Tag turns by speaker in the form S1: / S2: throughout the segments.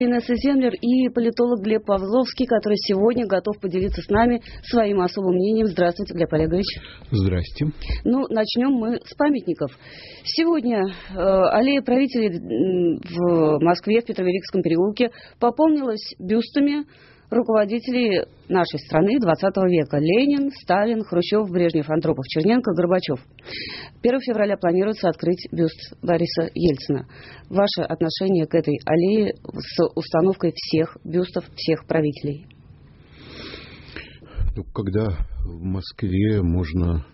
S1: Инесса Землер и политолог Глеб Павловский, который сегодня готов поделиться с нами своим особым мнением. Здравствуйте, Глеб Олегович.
S2: Здрасте.
S1: Ну, начнем мы с памятников. Сегодня э, аллея правителей в Москве, в Петровеликском переулке, пополнилась бюстами руководителей нашей страны 20 века. Ленин, Сталин, Хрущев, Брежнев, Андропов, Черненко, Горбачев. 1 февраля планируется открыть бюст Бориса Ельцина. Ваше отношение к этой аллее с установкой всех бюстов всех правителей?
S2: Ну, когда в Москве можно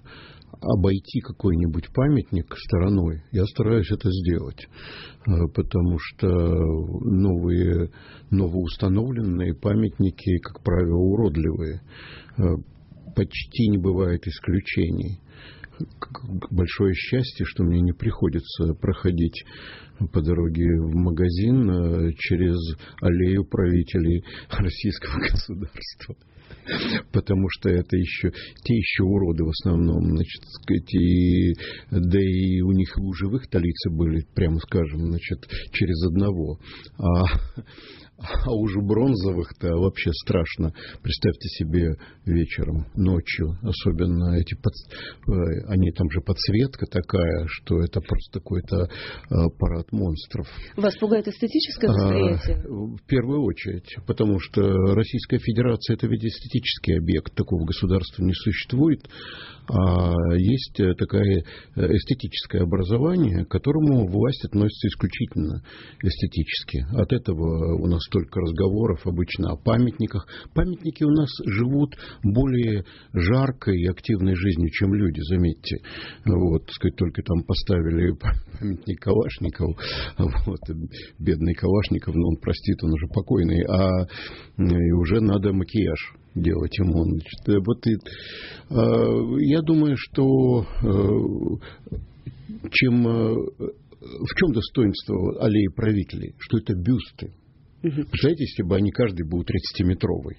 S2: обойти какой-нибудь памятник стороной, я стараюсь это сделать, э, потому что новые, новоустановленные памятники, как правило, уродливые. Э, почти не бывает исключений. Большое счастье, что мне не приходится проходить по дороге в магазин э, через аллею правителей российского государства потому что это еще те еще уроды в основном, значит, сказать, и, да и у них у живых талицы были, прямо скажем, значит, через одного. А а уже бронзовых-то вообще страшно. Представьте себе вечером, ночью, особенно эти, под... Э, они там же подсветка такая, что это просто какой-то э, парад монстров.
S1: Вас пугает эстетическое а, восприятие? А,
S2: в первую очередь, потому что Российская Федерация это ведь эстетический объект, такого государства не существует, а есть такое эстетическое образование, к которому власть относится исключительно эстетически. От этого у нас столько разговоров обычно о памятниках. Памятники у нас живут более жаркой и активной жизнью, чем люди, заметьте. Вот, сказать, только там поставили памятник Калашникову, вот, бедный Калашников, но он простит, он уже покойный, а и уже надо макияж делать ему. Значит, вот и, э, я думаю, что э, чем, э, в чем достоинство аллеи правителей? Что это бюсты. Представляете, если бы они каждый был 30-метровый.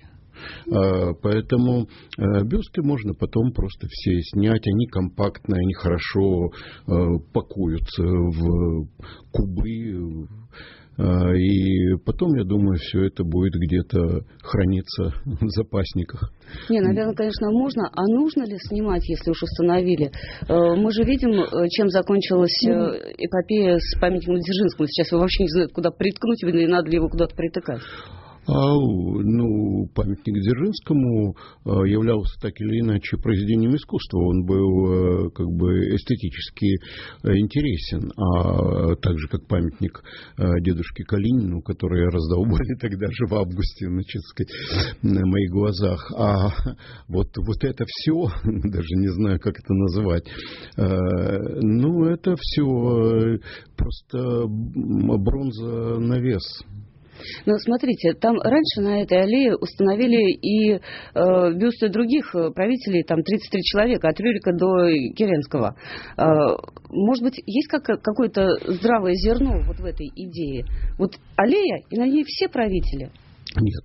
S2: А, поэтому а, бюсты можно потом просто все снять. Они компактные, они хорошо а, пакуются в кубы. И потом, я думаю, все это будет где-то храниться в запасниках.
S1: Не, наверное, конечно, можно. А нужно ли снимать, если уж установили? Э, мы же видим, э, чем закончилась э, эпопея с памятником Дзержинскому. Сейчас вы вообще не знаете, куда приткнуть, и надо ли его куда-то притыкать.
S2: А, ну, памятник Дзержинскому а, являлся так или иначе произведением искусства. Он был а, как бы эстетически интересен, а так же как памятник дедушке Калинину, который раздолбали тогда же в августе, значит, сказать, на моих глазах. А вот, вот это все, даже не знаю, как это называть, ну, это все просто бронза на вес.
S1: Но смотрите, там раньше на этой аллее установили и э, бюсты других э, правителей, там 33 человека, от Рюрика до Керенского. Э, может быть, есть как, какое-то здравое зерно вот в этой идее? Вот аллея, и на ней все правители.
S2: Нет.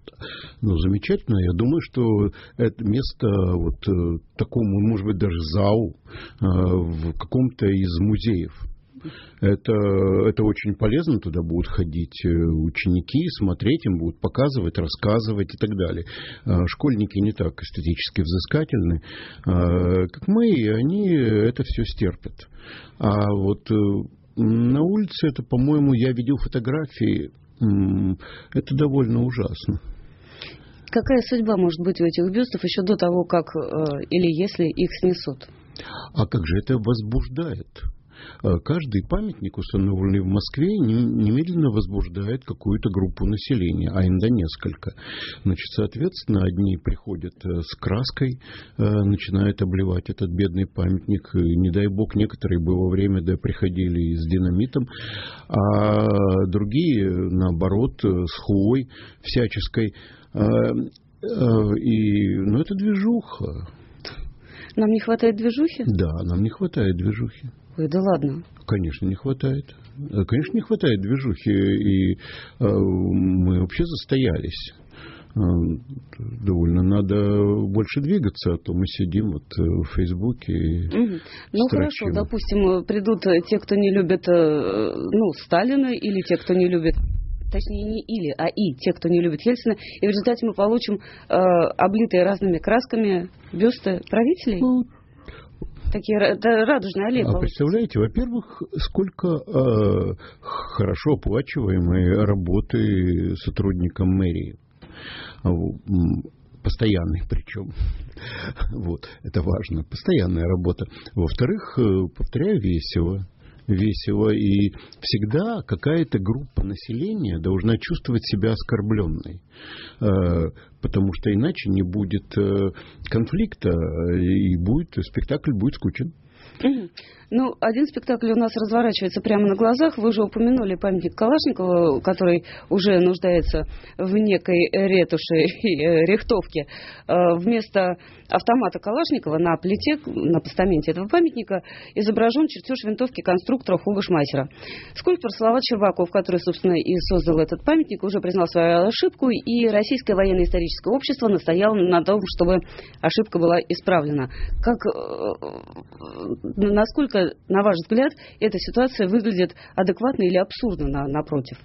S2: Ну, замечательно. Я думаю, что это место вот э, такому, может быть, даже зал э, в каком-то из музеев это, это очень полезно, туда будут ходить э, ученики, смотреть, им будут показывать, рассказывать и так далее. А школьники не так эстетически взыскательны, а, как мы, и они это все стерпят. А вот э, на улице это, по-моему, я видел фотографии, это довольно ужасно.
S1: Какая судьба может быть у этих бюстов еще до того, как э, или если их снесут?
S2: А как же это возбуждает? Э, каждый памятник, установленный в Москве, немедленно возбуждает какую-то группу населения, а иногда несколько. Значит, соответственно, одни приходят э, с краской, э, начинают обливать этот бедный памятник. Не дай бог, некоторые было время, да, приходили с динамитом, а другие, наоборот, с хулой всяческой. И, ну, это движуха.
S1: Нам не хватает движухи?
S2: Да, нам не хватает движухи.
S1: Ой, да ладно.
S2: Конечно, не хватает. Конечно, не хватает движухи. И э, мы вообще застоялись э, довольно надо больше двигаться, а то мы сидим вот э, в Фейсбуке. И угу.
S1: Ну хорошо, допустим, придут те, кто не любит ну, Сталина, или те, кто не любит точнее не или, а и, те, кто не любит Ельцина, и в результате мы получим э, облитые разными красками бюсты правителей? Ну, Такие радужные аллеи.
S2: А представляете, во-первых, сколько э, хорошо оплачиваемой работы сотрудникам мэрии постоянный причем. Вот, это важно, постоянная работа. Во-вторых, э, повторяю, весело весело, и всегда какая-то группа населения должна чувствовать себя оскорбленной, э, потому что иначе не будет э, конфликта, и будет, спектакль будет скучен.
S1: Ну, один спектакль у нас разворачивается прямо на глазах. Вы уже упомянули памятник Калашникова, который уже нуждается в некой ретуши и э, рихтовке. Э, вместо автомата Калашникова на плите, на постаменте этого памятника изображен чертеж винтовки конструктора Хуга Шмайсера. Скульптор Салават Черваков, который, собственно, и создал этот памятник, уже признал свою ошибку, и Российское военно-историческое общество настояло на том, чтобы ошибка была исправлена. Как, э, насколько на ваш взгляд, эта ситуация выглядит адекватно или абсурдно на, напротив?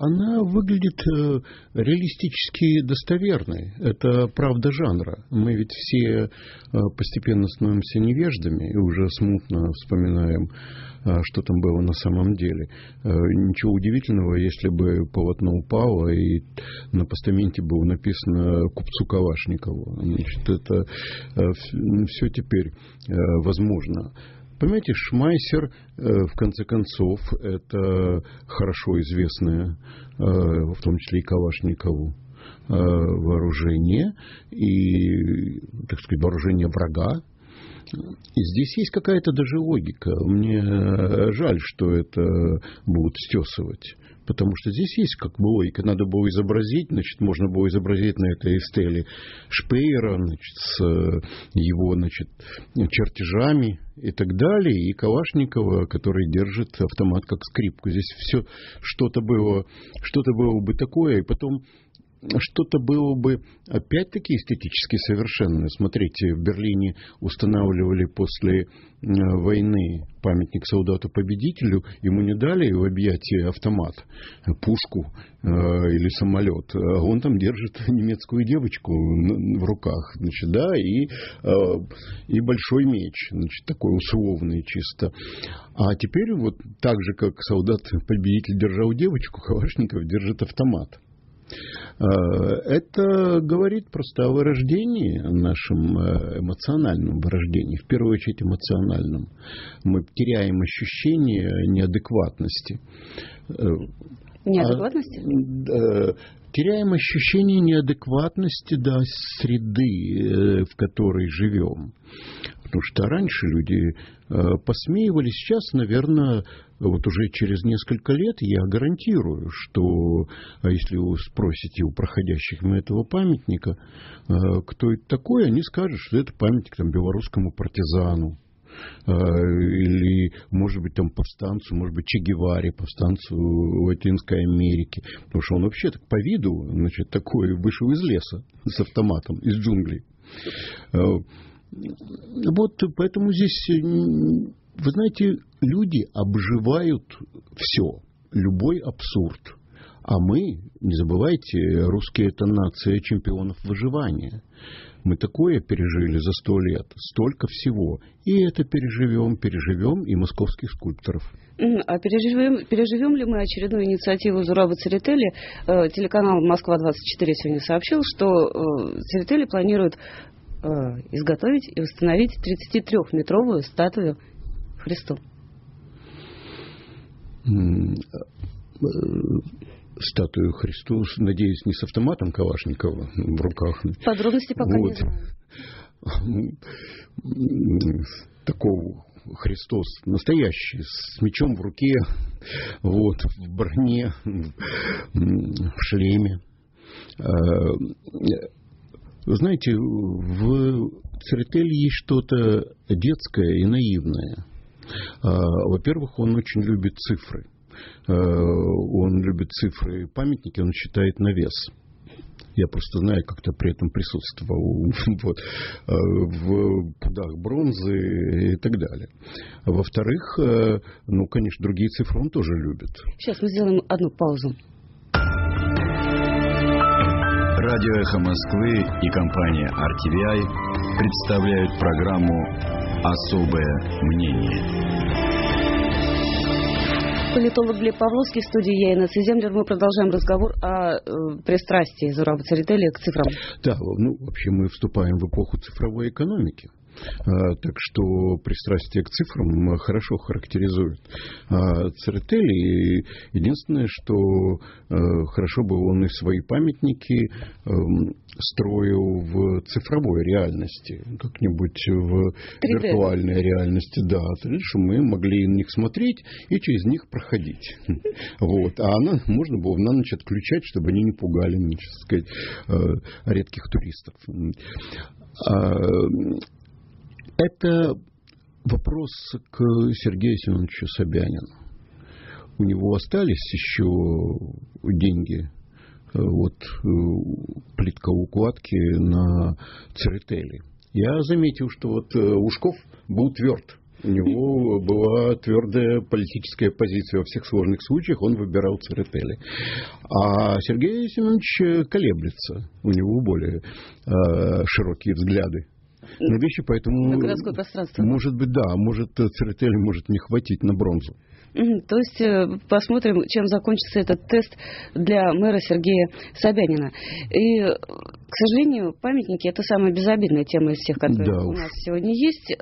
S2: Она выглядит э, реалистически достоверной. Это правда жанра. Мы ведь все э, постепенно становимся невеждами и уже смутно вспоминаем, э, что там было на самом деле. Ничего удивительного, если бы полотно упало и на постаменте было написано купцу Калашникову. Значит, это все теперь возможно. Понимаете, Шмайсер, э, в конце концов, это хорошо известное, э, в том числе и Калашникову, э, вооружение, и, так сказать, вооружение врага, и здесь есть какая-то даже логика. Мне жаль, что это будут стесывать. Потому что здесь есть как бы логика. Надо было изобразить, значит, можно было изобразить на этой стеле Шпейера, значит, с его, значит, чертежами и так далее, и Калашникова, который держит автомат как скрипку. Здесь все что-то было, что-то было бы такое, и потом что-то было бы опять-таки эстетически совершенное. Смотрите, в Берлине устанавливали после войны памятник солдату-победителю, ему не дали в объятии автомат, пушку э, или самолет. А он там держит немецкую девочку в руках, значит, да, и, э, и большой меч, значит, такой условный чисто. А теперь вот так же, как солдат-победитель держал девочку, Калашников держит автомат. Э, это говорит просто о вырождении, нашем э, эмоциональном вырождении, в первую очередь эмоциональном. Мы теряем ощущение неадекватности.
S1: Э, неадекватности?
S2: А, теряем ощущение неадекватности да, среды, в которой живем. Потому что раньше люди посмеивались, сейчас, наверное, вот уже через несколько лет я гарантирую, что а если вы спросите у проходящих мимо этого памятника, а, кто это такой, они скажут, что это памятник там, белорусскому партизану а, или, может быть, там повстанцу, может быть, Че Геваре, повстанцу Латинской Америки. Потому что он вообще так по виду, значит, такой вышел из леса с автоматом, из джунглей. Вот поэтому здесь вы знаете, люди обживают все, любой абсурд. А мы, не забывайте, русские это нация чемпионов выживания. Мы такое пережили за сто лет, столько всего. И это переживем, переживем и московских скульпторов.
S1: А переживем, переживем ли мы очередную инициативу Зураба Церетели? Э, телеканал «Москва-24» сегодня сообщил, что э, Церетели планирует э, изготовить и установить 33-метровую статую Христу?
S2: Статую Христу, надеюсь, не с автоматом Калашникова в руках.
S1: Подробности пока вот. не
S2: знаю. Такого Христос настоящий, с мечом в руке, вот, в броне, в шлеме. А, вы знаете, в Церетеле есть что-то детское и наивное. А, во-первых, он очень любит цифры. А, он любит цифры памятники, он считает на вес. Я просто знаю, как-то при этом присутствовал вот, э, в пудах бронзы и так далее. Во-вторых, э, ну, конечно, другие цифры он тоже любит.
S1: Сейчас мы сделаем одну паузу.
S3: Радио «Эхо Москвы» и компания RTVI представляют программу «Особое мнение».
S1: Политолог Глеб Павловский в студии я, Землер. Мы продолжаем разговор о э, пристрастии Зураба Церетели к цифрам.
S2: Да, ну, вообще мы вступаем в эпоху цифровой экономики. А, так что пристрастие к цифрам хорошо характеризует. А Церетели, единственное, что э, хорошо бы он и свои памятники эм, строил в цифровой реальности, как-нибудь в 3D. виртуальной реальности, да, чтобы мы могли на них смотреть и через них проходить. Вот. А она можно было на ночь отключать, чтобы они не пугали, так сказать, э, редких туристов. Это вопрос к Сергею Семеновичу Собянину. У него остались еще деньги, э, вот э, плитка укладки на Церетели. Я заметил, что вот э, Ушков был тверд. У него была твердая политическая позиция во всех сложных случаях, он выбирал Церетели. А Сергей Семенович колеблется, у него более э, широкие взгляды на вещи, поэтому...
S1: На городское пространство.
S2: Может быть, да, может Церетели может не хватить на бронзу.
S1: То есть э, посмотрим, чем закончится этот тест для мэра Сергея Собянина. И, к сожалению, памятники это самая безобидная тема из всех, которые да у нас сегодня есть.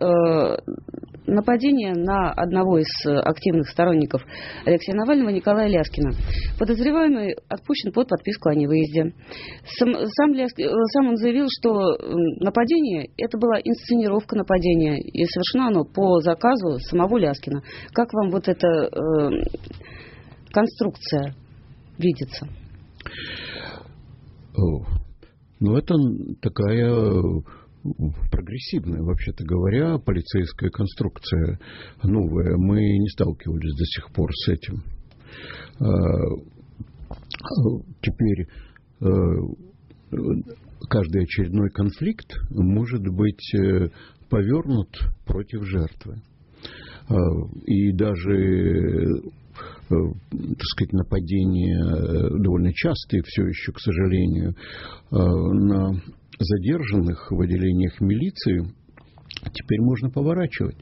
S1: Э, нападение на одного из активных сторонников Алексея Навального Николая Ляскина. Подозреваемый отпущен под подписку о невыезде. Сам, сам, Ляск, э, сам он заявил, что нападение это была инсценировка нападения, и совершено оно по заказу самого Ляскина. Как вам вот эта э, конструкция видится?
S2: Ну, это такая прогрессивная, вообще-то говоря, полицейская конструкция новая. Мы не сталкивались до сих пор с этим. А, теперь э, каждый очередной конфликт может быть э, повернут против жертвы. А, и даже так сказать, нападения довольно частые все еще, к сожалению, на задержанных в отделениях милиции теперь можно поворачивать.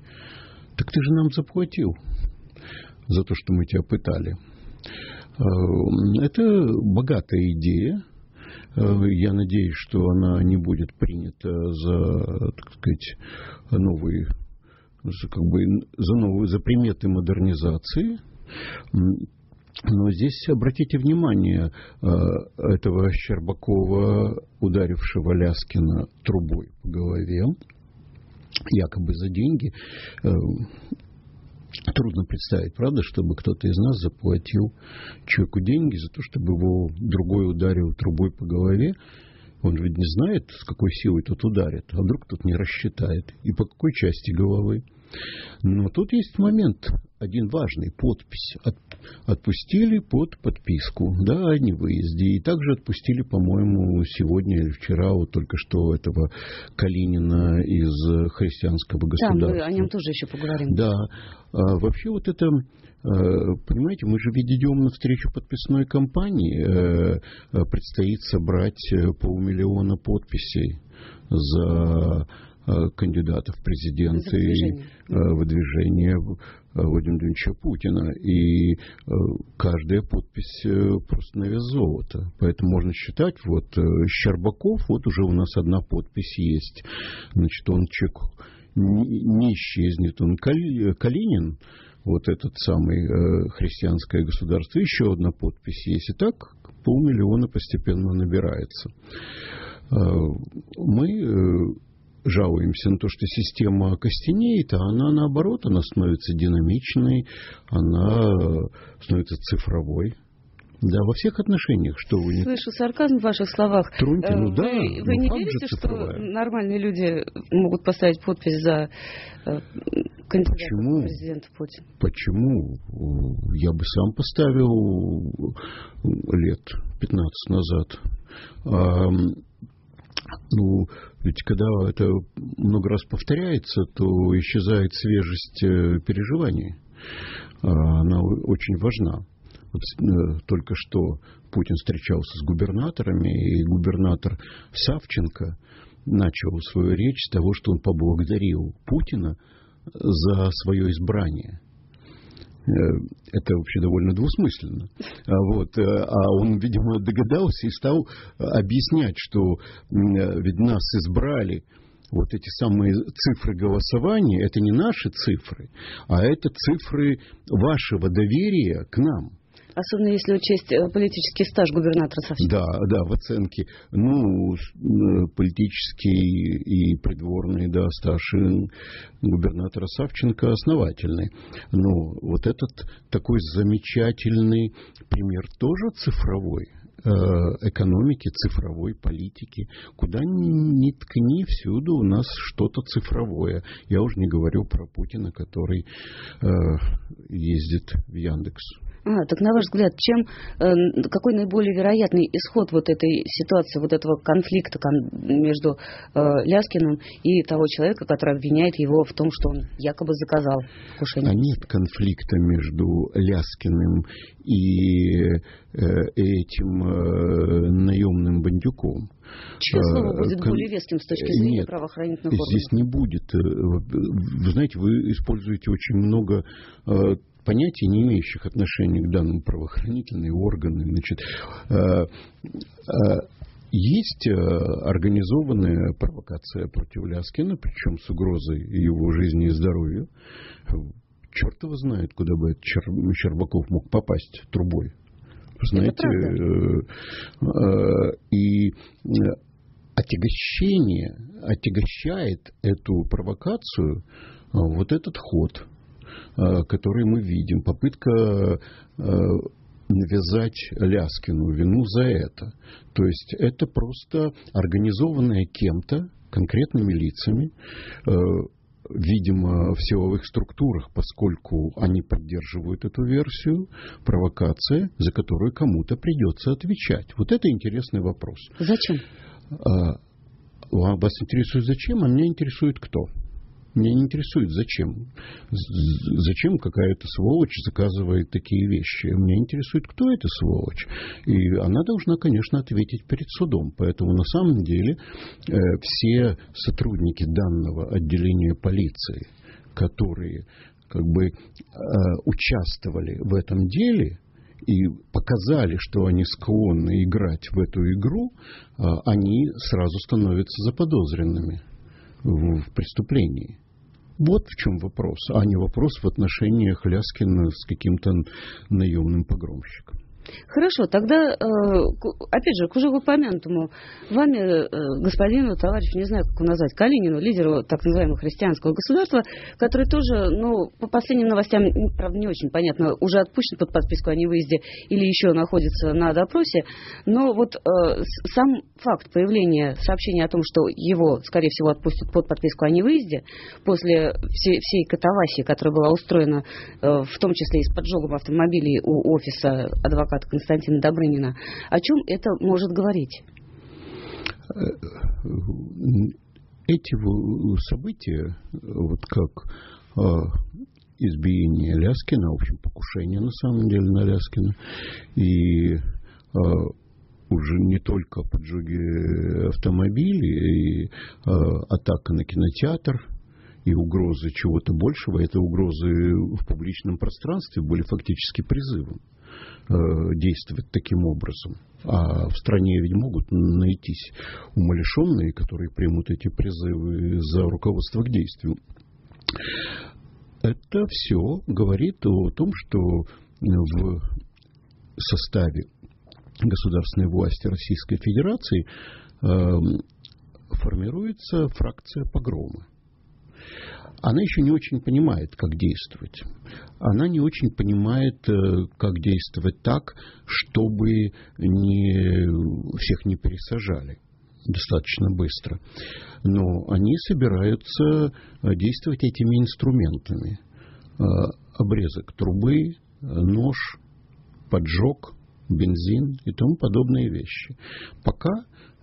S2: Так ты же нам заплатил за то, что мы тебя пытали. Э, это богатая идея. Э, я надеюсь, что она не будет принята за, так сказать, новые, как бы, за новые, за приметы модернизации. Но здесь обратите внимание э, этого Щербакова, ударившего Ляскина трубой по голове, якобы за деньги. Э, трудно представить, правда, чтобы кто-то из нас заплатил человеку деньги за то, чтобы его другой ударил трубой по голове. Он ведь не знает, с какой силой тот ударит, а вдруг тот не рассчитает. И по какой части головы. Но тут есть момент один важный, подпись. От, отпустили под подписку, да, о невыезде. И также отпустили, по-моему, сегодня или вчера, вот только что этого Калинина из христианского государства. Да, мы
S1: о нем тоже еще поговорим.
S2: Да. А, вообще вот это а, Понимаете, мы же ведь идем навстречу подписной кампании. Э, предстоит собрать э, полмиллиона подписей за Э, кандидатов в президенты и выдвижение э, э, Владимира Владимировича Путина. И каждая подпись просто на вес золота. Поэтому можно считать, вот Щербаков, вот уже у нас одна подпись есть. Значит, он человек не исчезнет. Он Калинин, вот этот самый христианское государство, еще одна подпись есть. И так полмиллиона постепенно набирается. Мы жалуемся на то, что система костенеет, а она наоборот, она становится динамичной, она становится цифровой. Да, во всех отношениях, что вы...
S1: Слышу сарказм в ваших словах.
S2: Троньте, ну
S1: вы,
S2: да.
S1: Вы
S2: ну,
S1: не верите, что нормальные люди могут поставить подпись за э, кандидата Почему? президента Путин?
S2: Почему? Я бы сам поставил лет 15 назад. Ну, ведь когда это много раз повторяется, то исчезает свежесть э, переживаний. А, она очень важна. Вот э, только что Путин встречался с губернаторами, и губернатор Савченко начал свою речь с того, что он поблагодарил Путина за свое избрание. Э, это вообще довольно двусмысленно. А вот. Э, а он, видимо, догадался и стал объяснять, что ведь нас избрали вот эти самые цифры голосования, это не наши цифры, а это цифры вашего доверия к нам.
S1: Особенно если учесть э, политический стаж губернатора Савченко.
S2: Да, да, в оценке. Ну, э, политический и придворный, да, стаж губернатора Савченко основательный. Но вот этот такой замечательный пример тоже цифровой э, экономики, цифровой политики. Куда ни ткни, всюду у нас что-то цифровое. Я уже не говорю про Путина, который э, ездит в Яндекс.
S1: А, так на ваш взгляд, чем, э, какой наиболее вероятный исход вот этой ситуации, вот этого конфликта между э, Ляскиным и того человека, который обвиняет его в том, что он якобы заказал покушение?
S2: А нет конфликта между Ляскиным и э, этим э, наемным бандюком.
S1: Чье слово будет Кон... более веским с точки зрения Нет, правоохранительных
S2: органов? Здесь не будет. Вы знаете, вы используете очень много понятий, не имеющих отношения к данным правоохранительные органы. Значит, э, э, есть э, организованная провокация против Ляскина, причем с угрозой его жизни и здоровью. Черт его знает, куда бы этот Щербаков мог попасть трубой. Знаете, и отягощение, отягощает эту провокацию вот этот ход которые мы видим. Попытка э, навязать Ляскину вину за это. То есть это просто организованное кем-то, конкретными лицами, э, видимо, в силовых структурах, поскольку они поддерживают эту версию, провокация, за которую кому-то придется отвечать. Вот это интересный вопрос.
S1: Зачем?
S2: Вас интересует зачем, а меня интересует кто. Меня не интересует, зачем. Зачем какая-то сволочь заказывает такие вещи. Меня интересует, кто эта сволочь. И она должна, конечно, ответить перед судом. Поэтому на самом деле э, все сотрудники данного отделения полиции, которые как бы э, участвовали в этом деле, и показали, что они склонны играть в эту игру, э, они сразу становятся заподозренными в преступлении. Вот в чем вопрос, а не вопрос в отношениях Ляскина с каким-то наемным погромщиком.
S1: Хорошо, тогда, э, опять же, к уже упомянутому. Вами э, господину, товарищу, не знаю, как его назвать, Калинину, лидеру так называемого христианского государства, который тоже, ну, по последним новостям, правда, не очень понятно, уже отпущен под подписку о невыезде или еще находится на допросе, но вот э, сам факт появления сообщения о том, что его, скорее всего, отпустят под подписку о невыезде после всей, всей катавасии, которая была устроена, в том числе и с поджогом автомобилей у офиса адвоката адвоката Константина Добрынина. О чем это может говорить?
S2: Эти события, вот как а, избиение Ляскина, в общем, покушение на самом деле на Ляскина, и а, уже не только поджоги автомобилей, и а, атака на кинотеатр, и угрозы чего-то большего, это угрозы в публичном пространстве были фактически призывом. Э, действовать таким образом. А в стране ведь могут найтись умалишенные, которые примут эти призывы за руководство к действию. Это все говорит о том, что в составе государственной власти Российской Федерации э, формируется фракция погрома. Она еще не очень понимает, как действовать. Она не очень понимает, э, как действовать так, чтобы не, всех не пересажали достаточно быстро. Но они собираются э, действовать этими инструментами. Э, обрезок трубы, нож, поджог, бензин и тому подобные вещи. Пока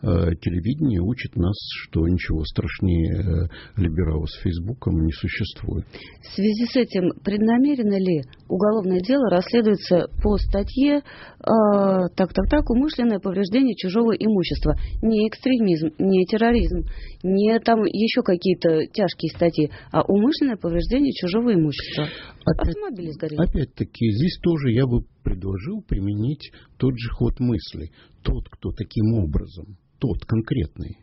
S2: телевидение учит нас, что ничего страшнее э, либералов с Фейсбуком не существует.
S1: В связи с этим преднамеренно ли уголовное дело расследуется по статье так-так-так э, умышленное повреждение чужого имущества? Не экстремизм, не терроризм, не там еще какие-то тяжкие статьи, а умышленное повреждение чужого имущества.
S2: Опять, Автомобили сгорели. Опять-таки, здесь тоже я бы предложил применить тот же ход мысли. Тот, кто таким образом тот конкретный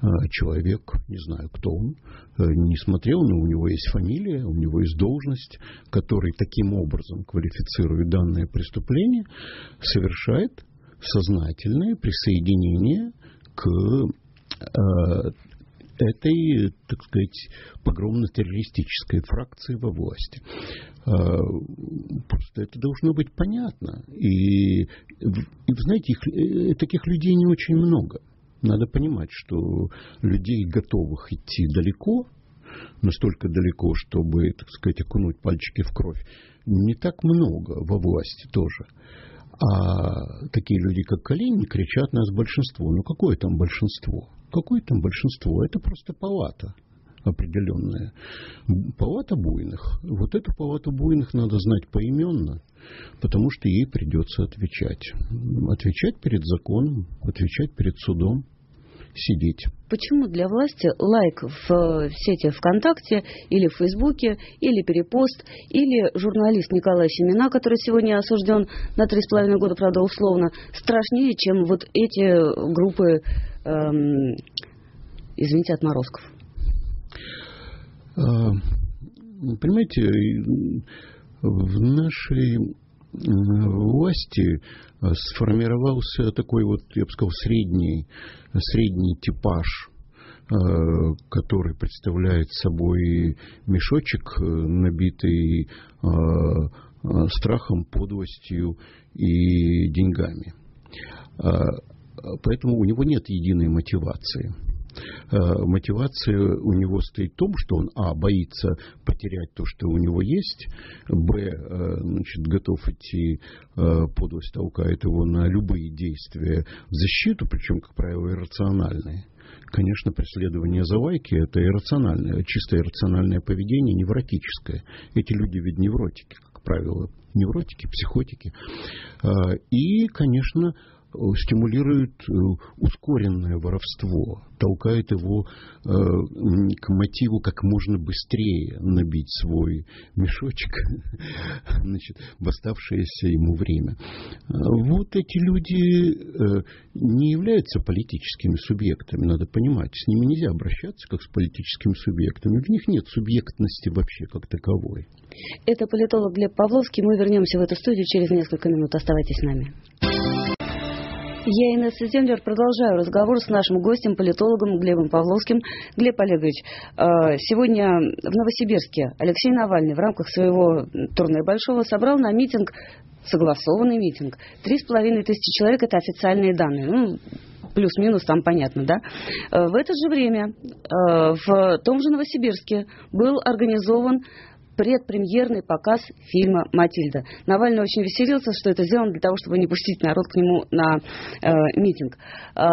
S2: а, человек, не знаю, кто он, э, не смотрел, но у него есть фамилия, у него есть должность, который таким образом квалифицирует данное преступление, совершает сознательное присоединение к э, этой, так сказать, погромно-террористической фракции во власти. А, просто это должно быть понятно. И, и знаете, их, э, таких людей не очень много. Надо понимать, что людей, готовых идти далеко, настолько далеко, чтобы, так сказать, окунуть пальчики в кровь, не так много во власти тоже. А такие люди, как Калинин, кричат нас большинство. Ну, какое там большинство? Какое там большинство? Это просто палата определенная. Палата буйных. Вот эту палату буйных надо знать поименно, потому что ей придется отвечать. Отвечать перед законом, отвечать перед судом сидеть.
S1: Почему для власти лайк в сети ВКонтакте или в Фейсбуке, или перепост, или журналист Николай Семена, который сегодня осужден на три с половиной года, правда, условно, страшнее, чем вот эти группы, эм, извините, отморозков?
S2: А, понимаете, в нашей власти сформировался такой вот, я бы сказал, средний, средний типаж э, который представляет собой мешочек, э, набитый э, страхом, подлостью и деньгами. Поэтому у него нет единой мотивации. Э, мотивация у него стоит в том, что он, а, боится потерять то, что у него есть, б, э, значит, готов идти, э, подлость толкает его на любые действия в защиту, причем, как правило, иррациональные. Конечно, преследование за лайки – это иррациональное, чисто иррациональное поведение, невротическое. Эти люди ведь невротики, как правило, невротики, психотики. И, конечно, стимулирует э, ускоренное воровство, толкает его э, к мотиву как можно быстрее набить свой мешочек значит, в оставшееся ему время. Вот эти люди не являются политическими субъектами, надо понимать. С ними нельзя обращаться как с политическими субъектами. В них нет субъектности вообще как таковой.
S1: Это политолог Глеб Павловский. Мы вернемся в эту студию через несколько минут. Оставайтесь с нами. Я, Инесса Землер, продолжаю разговор с нашим гостем, политологом Глебом Павловским. Глеб Олегович, э, сегодня в Новосибирске Алексей Навальный в рамках своего турне Большого собрал на митинг, согласованный митинг, три с половиной тысячи человек, это официальные данные. Ну, плюс-минус, там понятно, да. Э, в это же время э, в том же Новосибирске был организован предпремьерный показ фильма «Матильда». Навальный очень веселился, что это сделано для того, чтобы не пустить народ к нему на э, митинг. Э,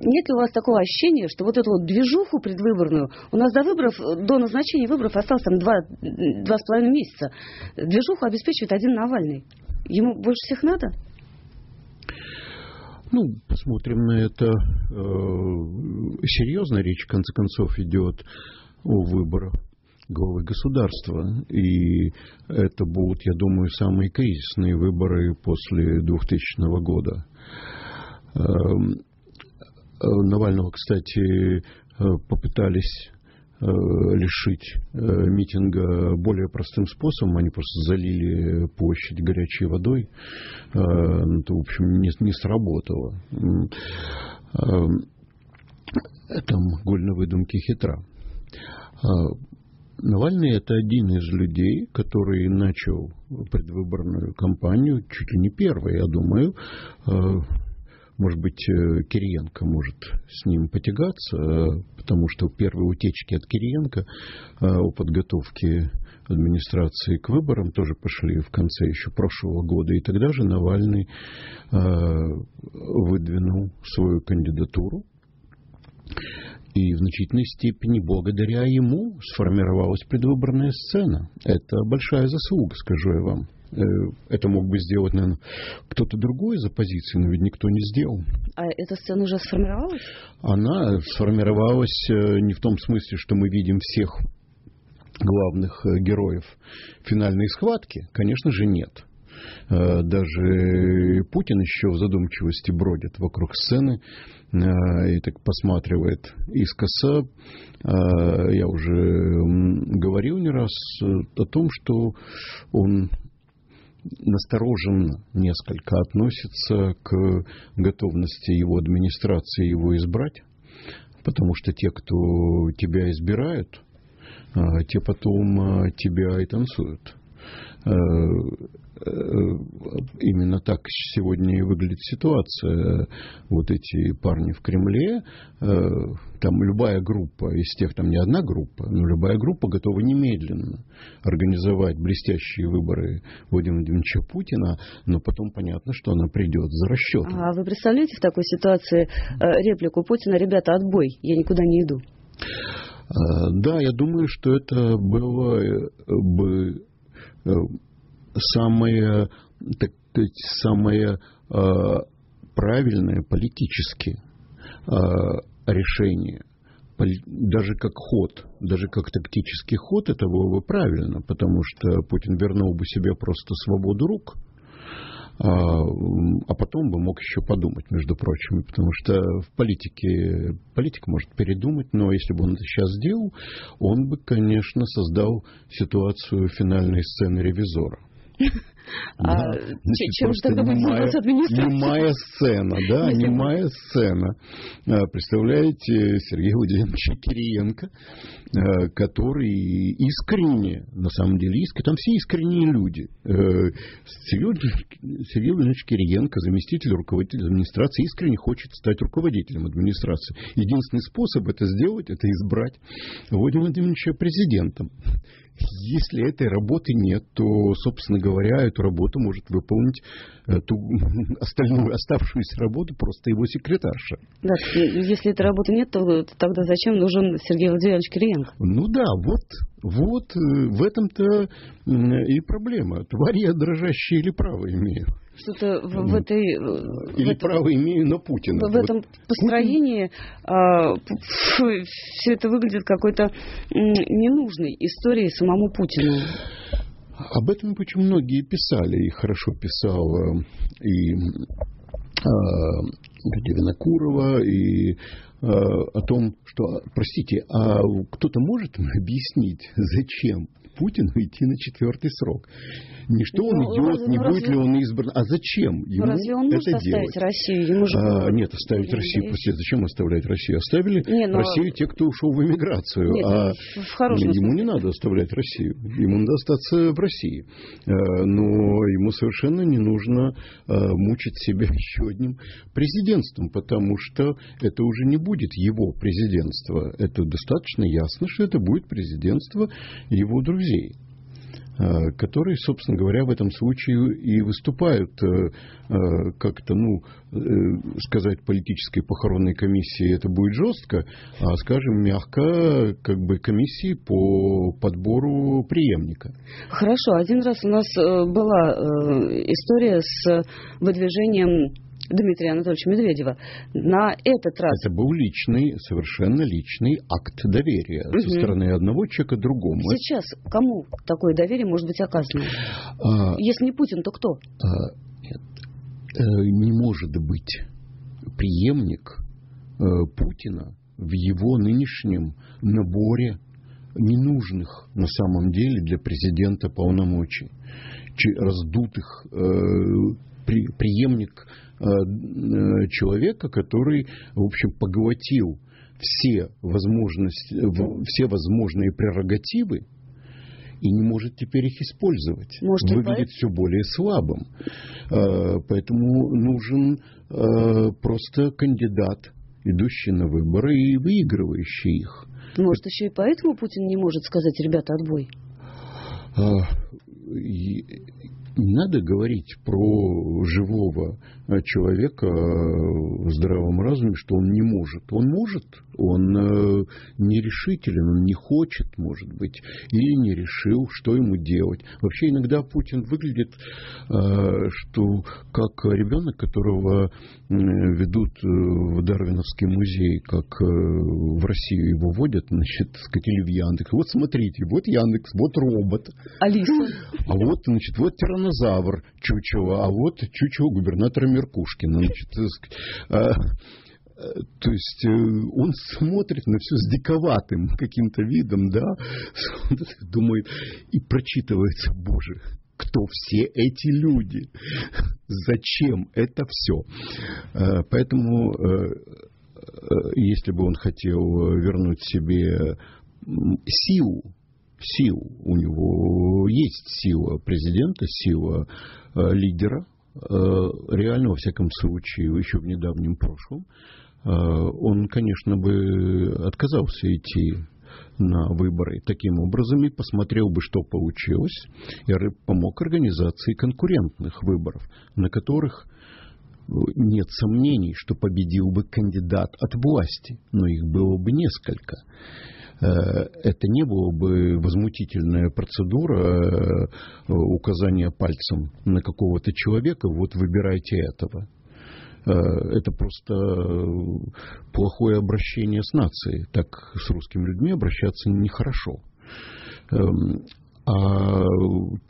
S1: нет ли у вас такого ощущения, что вот эту вот движуху предвыборную, у нас до выборов, до назначения выборов осталось там два, два с половиной месяца, движуху обеспечивает один Навальный. Ему больше всех надо?
S2: Ну, посмотрим на это. Э, серьезно речь, в конце концов, идет о выборах главы государства. И это будут, я думаю, самые кризисные выборы после 2000 года. Эм, э, Навального, кстати, э, попытались э, лишить митинга более простым способом. Они просто залили площадь горячей водой. Это, в общем, не, не сработало. Эм, это голь на выдумке хитра. Навальный это один из людей, который начал предвыборную кампанию чуть ли не первый, я думаю. Может быть, Кириенко может с ним потягаться, потому что первые утечки от Кириенко о подготовке администрации к выборам тоже пошли в конце еще прошлого года. И тогда же Навальный выдвинул свою кандидатуру и в значительной степени благодаря ему сформировалась предвыборная сцена. Это большая заслуга, скажу я вам. Э, это мог бы сделать, наверное, кто-то другой из оппозиции, но ведь никто не сделал.
S1: А эта сцена уже сформировалась?
S2: Она сформировалась э, не в том смысле, что мы видим всех главных э, героев финальной схватки. Конечно же, нет. Даже Путин еще в задумчивости бродит вокруг сцены и так посматривает искоса. Я уже говорил не раз о том, что он настороженно несколько относится к готовности его администрации его избрать, потому что те, кто тебя избирают, те потом тебя и танцуют. Э, именно так сегодня и выглядит ситуация. Вот эти парни в Кремле, э, там любая группа, из тех там не одна группа, но любая группа готова немедленно организовать блестящие выборы Владимира Владимировича Путина, но потом понятно, что она придет за расчетом.
S1: А вы представляете в такой ситуации э, реплику Путина «Ребята, отбой, я никуда не иду»?
S2: Да, я думаю, что это было бы самое, так сказать, самое э, правильное политически э, решение. Даже как ход, даже как тактический ход, это было бы правильно, потому что Путин вернул бы себе просто свободу рук, а, а потом бы мог еще подумать, между прочим, потому что в политике политик может передумать, но если бы он это сейчас сделал, он бы, конечно, создал ситуацию финальной сцены ревизора.
S1: А да. Значит, чем же тогда будет заниматься администрация?
S2: Немая сцена, да, Если немая сцена. А, представляете, Сергей Владимирович Кириенко, а, который искренне, на самом деле, искренне, там все искренние люди. Э, Сергей Владимирович Кириенко, заместитель руководителя администрации, искренне хочет стать руководителем администрации. Единственный способ это сделать, это избрать Владимира Владимировича президентом. Если этой работы нет, то, собственно говоря, эту работу может выполнить э, ту остальную оставшуюся работу просто его секретарша.
S1: Да, если этой работы нет, то тогда зачем нужен Сергей Владимирович Кириенко?
S2: Ну да, вот, вот э, в этом-то и проблема. Тварь я дрожащие или право имею.
S1: Что-то в, в этой...
S2: Э, или в право имею на Путина.
S1: В этом вот построении а, все это выглядит какой-то ненужной историей самому Путину.
S2: Об этом очень многие писали, и хорошо писал и а, Винокурова, и а, о том, что, простите, а кто-то может объяснить, зачем Путину идти на четвертый срок? Не что он ну, идет, не разве... будет ли он избран, а зачем
S1: ну, ему разве он может это оставить делать? Россию? Ему же...
S2: а, нет, оставить не Россию после зачем оставлять Россию? Оставили не, но... Россию те, кто ушел в эмиграцию,
S1: нет,
S2: а
S1: в
S2: ему не надо оставлять Россию, ему надо остаться в России, а, но ему совершенно не нужно а, мучить себя еще одним президентством, потому что это уже не будет его президентство, это достаточно ясно, что это будет президентство его друзей. Э, которые, собственно говоря, в этом случае и выступают э, э, как-то, ну, сказать политической похоронной комиссии это будет жестко, а, скажем, мягко, как бы комиссии по подбору преемника.
S1: Хорошо, один раз у нас была история с выдвижением Дмитрия Анатольевича Медведева. На этот раз...
S2: Это был личный, совершенно личный акт доверия угу. со стороны одного человека другому.
S1: Сейчас кому такое доверие может быть оказано? А, Если не Путин, то кто? А,
S2: нет, э, не может быть преемник э, Путина в его нынешнем наборе ненужных на самом деле для президента полномочий, раздутых э, преемник человека, который, в общем, поглотил все, возможности, все возможные прерогативы и не может теперь их использовать.
S1: Может,
S2: Выглядит все более слабым. Э, поэтому нужен э, просто кандидат, идущий на выборы и выигрывающий их.
S1: Может, еще и поэтому Путин не может сказать, ребята, отбой?
S2: Не надо говорить про живого э, человека в здравом разуме, что он не может. Он может, он э, нерешителен, он не хочет, может быть, или не решил, что ему делать. Вообще иногда Путин выглядит, э, что как ребенок, которого ведут в Дарвиновский музей, как в Россию его водят, значит, сказать, или в Яндекс. Вот смотрите, вот Яндекс, вот робот.
S1: Алиса.
S2: А вот, значит, вот тиранозавр Чучело, а вот Чучело губернатора Меркушкина. Значит, то есть э, он смотрит на все с диковатым каким-то видом, да, думает и прочитывается, боже, кто все эти люди, зачем это все. Э, поэтому, э, если бы он хотел вернуть себе силу, силу, у него есть сила президента, сила лидера, реально, во всяком случае, еще в недавнем прошлом, Э, он, конечно, бы отказался идти на выборы. Таким образом, и посмотрел бы, что получилось, и помог организации конкурентных выборов, на которых э, нет сомнений, что победил бы кандидат от власти, но их было бы несколько. Э, это не было бы возмутительная процедура указания пальцем на какого-то человека, вот выбирайте этого. Э, это просто плохое обращение с нацией. Так с русскими людьми обращаться нехорошо. Эм, а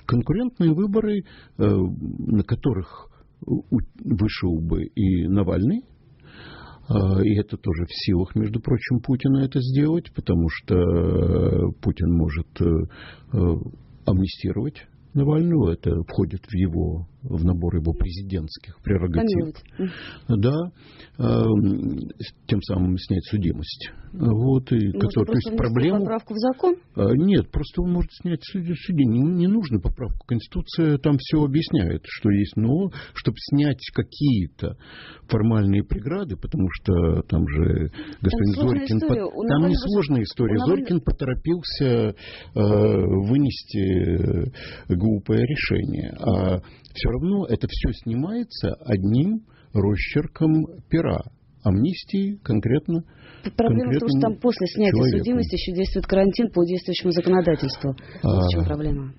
S2: конкурентные выборы, э, на которых вышел бы и Навальный, э, и это тоже в силах, между прочим, Путина это сделать, потому что Путин может амнистировать Навального, это входит в его в набор его президентских прерогатив. Да, э, тем самым снять судимость. Вот, и
S1: может, который, то есть проблему... поправку в закон?
S2: Э, нет, просто он может снять судимость. Не, не нужно поправку. Конституция там все объясняет, что есть. Но чтобы снять какие-то формальные преграды, потому что там же господин там Зорькин... По... Там не сложная история. Навального... Зорькин поторопился э, вынести глупое решение. А все равно это все снимается одним росчерком пера. Амнистии конкретно.
S1: Проблема в том, что там после снятия человеку. судимости еще действует карантин по действующему законодательству. Вот в чем а. проблема.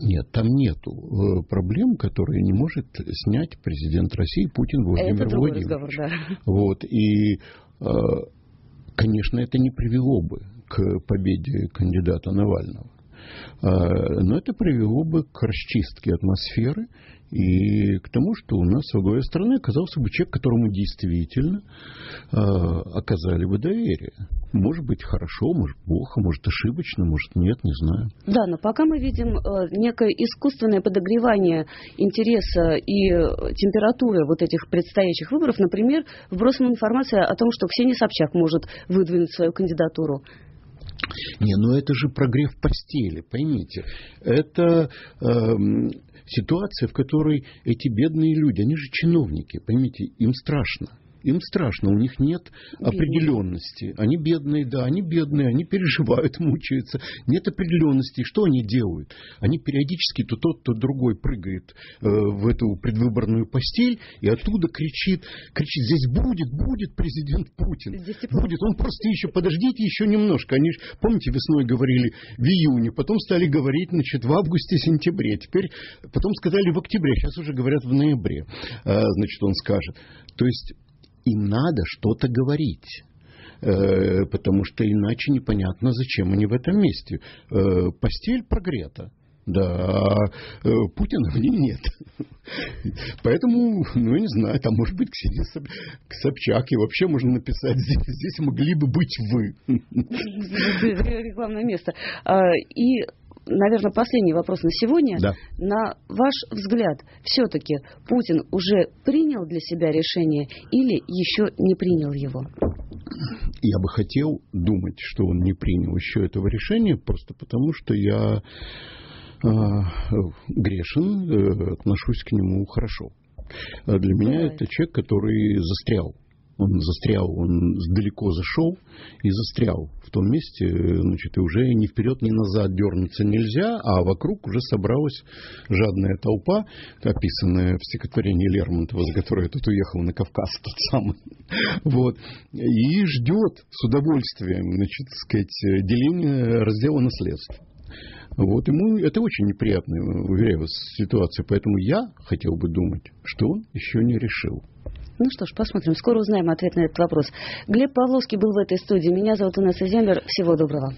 S2: Нет, там нету э, проблем, которые не может снять президент России Путин Владимир это Владимирович. Разговор, да. Вот и, э, конечно, это не привело бы к победе кандидата Навального. А, но это привело бы к расчистке атмосферы и к тому, что у нас во главе страны оказался бы человек, которому действительно а, оказали бы доверие. Может быть, хорошо, может, плохо, может, ошибочно, может, нет, не знаю.
S1: Да, но пока мы видим э, некое искусственное подогревание интереса и температуры вот этих предстоящих выборов, например, вбросом информации о том, что Ксения Собчак может выдвинуть свою кандидатуру.
S2: Не, ну это же прогрев постели, поймите. Это э, ситуация, в которой эти бедные люди, они же чиновники, поймите, им страшно. Им страшно, у них нет определенности. Они бедные, да, они бедные, они переживают, мучаются. Нет определенности. Что они делают? Они периодически то тот, то другой прыгает э, в эту предвыборную постель и оттуда кричит, кричит, здесь будет, будет президент Путин. Будет. Он просто еще, подождите еще немножко. Они, помните, весной говорили в июне, потом стали говорить, значит, в августе-сентябре. Теперь, потом сказали в октябре, сейчас уже говорят в ноябре. Э, значит, он скажет. То есть им надо что-то говорить э, потому что иначе непонятно, зачем они в этом месте. Э, постель прогрета. Да, а э, Путина в ней нет. Поэтому, ну, не знаю, там может быть Ксения Собчак, и вообще можно написать, здесь, здесь могли бы быть вы.
S1: Рекламное место. А, и наверное, последний вопрос на сегодня.
S2: Да.
S1: На ваш взгляд, все-таки Путин уже принял для себя решение или еще не принял его?
S2: Я бы хотел думать, что он не принял еще этого решения, просто потому что я э, грешен, э, отношусь к нему хорошо. А для меня это человек, который застрял он застрял, он далеко зашел и застрял в том месте, значит, и уже ни вперед, ни назад дернуться нельзя, а вокруг уже собралась жадная толпа, описанная в стихотворении Лермонтова, за которое я тут уехал на Кавказ, тот самый, вот, и ждет с удовольствием, значит, сказать, деления раздела наследства. Вот ему это очень неприятная, уверяю вас, ситуация. Поэтому я хотел бы думать, что он еще не решил.
S1: Ну что ж, посмотрим. Скоро узнаем ответ на этот вопрос. Глеб Павловский был в этой студии. Меня зовут Инесса Землер. Всего доброго.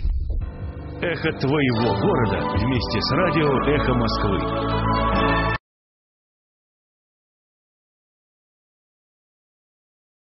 S4: Эхо твоего города вместе с радио «Эхо Москвы».